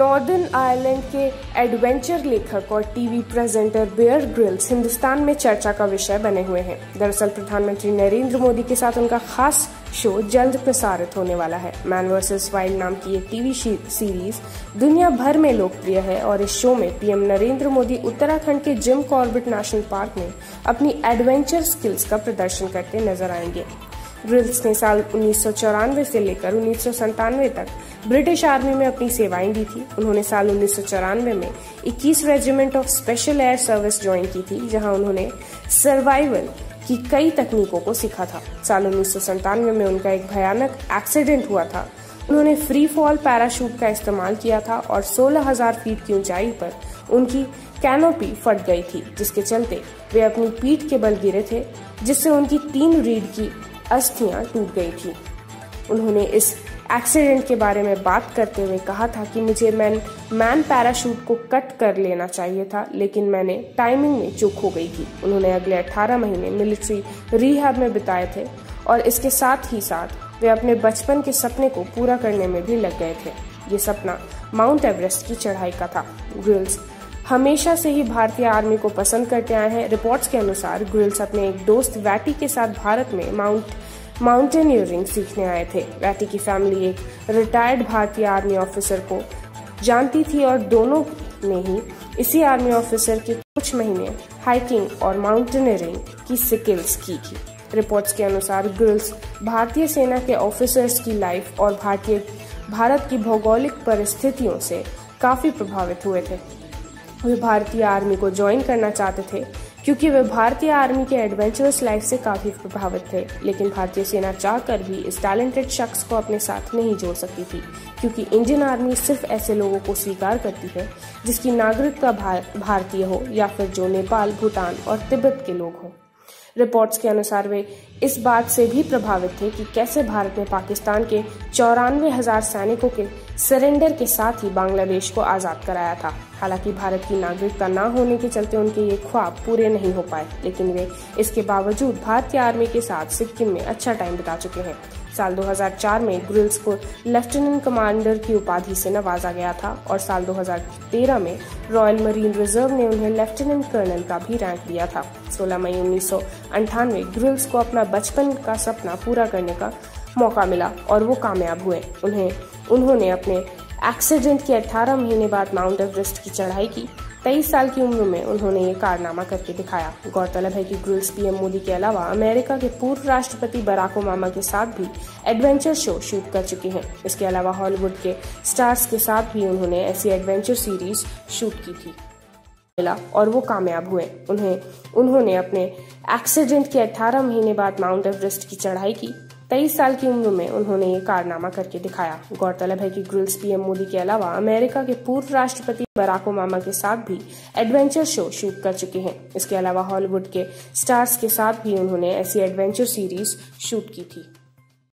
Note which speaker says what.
Speaker 1: Northern Ireland के adventure लेखक और TV presenter Bear Grylls Hindustan में चर्चा का विषय बने हुए हैं। दरअसल प्रधानमंत्री नरेंद्र मोदी के साथ उनका खास शो जल्द प्रसारित होने वाला है। मैन वर्सेस वाइल्ड नाम की एक टीवी सीरीज़ दुनिया भर में लोकप्रिय है और इस शो में पीएम नरेंद्र मोदी उत्तराखंड के जिम कॉर्बेट नेशनल पार्क में अपनी एडवेंचर स्किल्स का प्रदर्शन करते नज़र आएँगे। ग्रिल्स ने साल उन्नीस से लेकर उन्नीस तक ब्रिटिश आर्मी में अपनी सेवाएँ दी थी। उन्होंने साल उन्नीस में 21 regiment of Special Air Service join की थी जहाँ उन्होंने सर्वाइवल की कई तकनीकों को सीखा था। साल उन्नीस में उनका एक भयानक एक्सीडेंट हुआ था। उन्होंने फ्री फॉल पैराशूट का इस्तेमाल किया था और 16,000 फीट की ऊंचाई पर उनकी कैनोपी फट गई थी जिसके चलते वे अपनी पीठ के बल गिरे थे जिससे उनकी तीन रीढ़ की अस्थियाँ टूट गई थी। उन्होंने इस एक्सीडेंट के बारे में बात करते हुए कहा था कि मुझे मैन मैन पैराशूट को कट कर लेना चाहिए था, लेकिन मैंने टाइमिंग में चूक हो गई थी। उन्होंने अगले 18 महीने मिलिट्री रिहाब में बिताए थे और इसके साथ ही साथ वे अपने बचपन के सपने को पूरा करने में भी लग गए थे। ये सपना माउंट एवरेस्ट की चढ़ाई का था। ग्रिल्स हमेशा से ही भारतीय आर्मी को पसंद करते आए हैं। रिपोर्ट्स के अनुसार ग्रिल्स अपने एक दोस्त वैटी के साथ भारत में माउंट माउंटेनियरिंग सीखने आए थे। वैटी की फैमिली एक रिटायर्ड भारतीय आर्मी ऑफिसर को जानती थी और दोनों ने ही इसी आर्मी ऑफिसर के कुछ महीने हाइकिंग और माउंटेनियरिंग की स्किल्स की थी। रिपोर्ट्स के अनुसार ग्रिल्स भारतीय सेना के ऑफिसर्स की लाइफ और भारतीय भारत की भौगोलिक परिस्थितियों से काफ़ी प्रभावित हुए थे। वे भारतीय आर्मी को ज्वाइन करना चाहते थे क्योंकि वे भारतीय आर्मी के एडवेंचरस लाइफ से काफ़ी प्रभावित थे, लेकिन भारतीय सेना चाहकर भी इस टैलेंटेड शख्स को अपने साथ नहीं जोड़ सकती थी, क्योंकि इंडियन आर्मी सिर्फ़ ऐसे लोगों को स्वीकार करती है, जिसकी नागरिकता भारतीय हो या फिर जो नेपाल, भूटान और तिब्बत के लोग हों। रिपोर्ट्स के अनुसार वे इस बात से भी प्रभावित थे कि कैसे भारत ने पाकिस्तान के चौरानवे हज़ार सैनिकों के सरेंडर के साथ ही बांग्लादेश को आज़ाद कराया था। हालाँकि भारत की नागरिकता न होने के चलते उनके ये ख्वाब पूरे नहीं हो पाए, लेकिन वे इसके बावजूद भारतीय आर्मी के साथ सिक्किम में अच्छा टाइम बिता चुके हैं। साल 2004 में ग्रिल्स को लेफ्टिनेंट कमांडर की उपाधि से नवाजा गया था और साल 2013 में रॉयल मरीन रिज़र्व ने उन्हें लेफ्टिनेंट कर्नल का भी रैंक दिया था। 16 मई उन्नीस ग्रिल्स को अपना बचपन का सपना पूरा करने का मौका मिला और वो कामयाब हुए। उन्हें, उन्होंने अपने एक्सीडेंट के 18 महीने बाद माउंट एवरेस्ट की चढ़ाई की। तेईस साल की उम्र में उन्होंने ये कारनामा करके दिखाया। गौरतलब है कि ग्रिल्स पीएम मोदी के अलावा अमेरिका के पूर्व राष्ट्रपति बराक ओबामा के साथ भी एडवेंचर शो शूट कर चुके हैं। इसके अलावा हॉलीवुड के स्टार्स के साथ भी उन्होंने ऐसी एडवेंचर सीरीज़ शूट की थी। मिला और वो कामयाब हुए। उन्हें, उन्होंने अपने एक्सीडेंट के 18 महीने बाद माउंट एवरेस्ट की चढ़ाई की। तेईस साल की उम्र में उन्होंने ये कारनामा करके दिखाया। गौरतलब है कि ग्रिल्स पीएम मोदी के अलावा अमेरिका के पूर्व राष्ट्रपति बराक ओबामा के साथ भी एडवेंचर शो शूट कर चुके हैं। इसके अलावा हॉलीवुड के स्टार्स के साथ भी उन्होंने ऐसी एडवेंचर सीरीज़ शूट की थी।